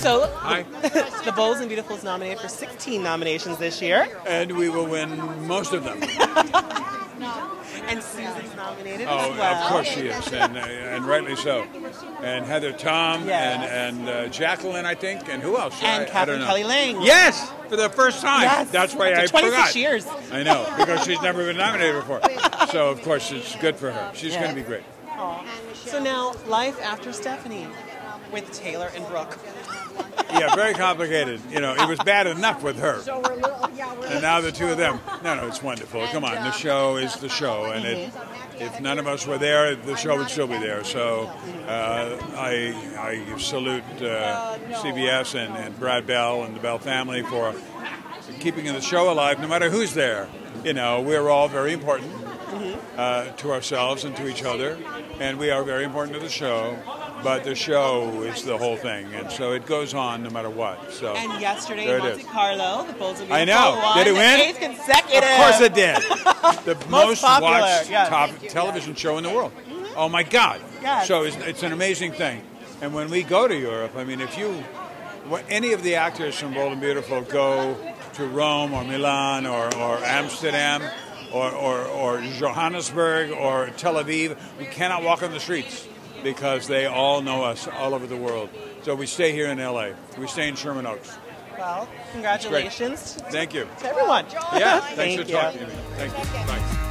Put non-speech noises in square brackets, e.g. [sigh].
So, [laughs] the Bold and Beautiful is nominated for 16 nominations this year, And we will win most of them. [laughs] and Susan's nominated Oh, as well. of course she is, and, uh, and rightly so. And Heather Tom Yes. and, and uh, Jacqueline, I think, and who else? And I, I Catherine don't. Kelly Lang. Yes, for the first time. Yes. That's why After I 26 forgot. years. I know because she's never been nominated before. So of course it's good for her. She's Yeah. going to be great. So now, life after Stephanie with Taylor and Brooke. Yeah, very complicated. You know, it was bad enough with her. And now the two of them. [laughs] No, no, it's wonderful. Come on, the show is the show, [laughs] and it, if none of us were there, the show would still be there. So uh, I, I salute uh, CBS and, and Brad Bell and the Bell family for keeping the show alive, no matter who's there. You know, we're all very important uh, to ourselves and to each other, and we are very important to the show. But the show is the whole thing, and so it goes on no matter what. So And yesterday in Monte. Carlo, the Bulls and I know. won Did it win? Eighth consecutive. Of course it did. [laughs] The most, popular, watched yes. top television show in the world. Mm-hmm. Oh my God! Yes. So it's, it's an amazing thing. And when we go to Europe, I mean, if you, any of the actors from Bold and Beautiful go to Rome or Milan or, or Amsterdam or, or, or Johannesburg or Tel Aviv, we cannot walk on the streets because they all know us all over the world. So we stay here in LA. We stay in Sherman Oaks. Well, congratulations Thank you. to everyone. Yeah, [laughs] thanks Thank for you. talking to me. Thank you. Bye.